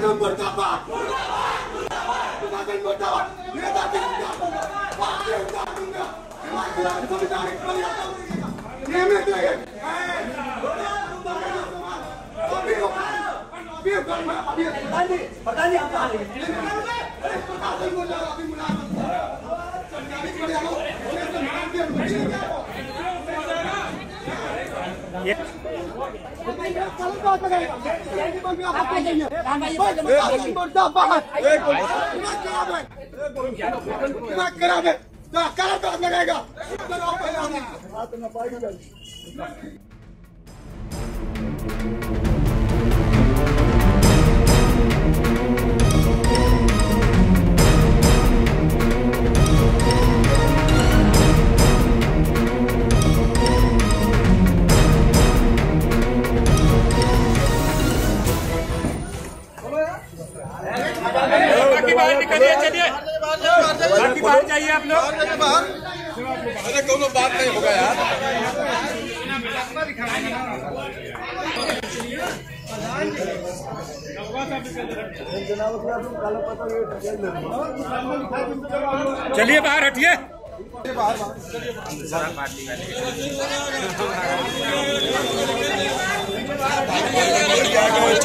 Bukakan berkabar. Kita tidak. Pakai kita Pertanyaan apa ini? खराब है खराब लगेगा बाहर निकलिए चलिए। घर की बाहर जाइए आप लोग अरे कोनो बात नहीं होगा यार। चलिए बाहर हटिए। बाहर।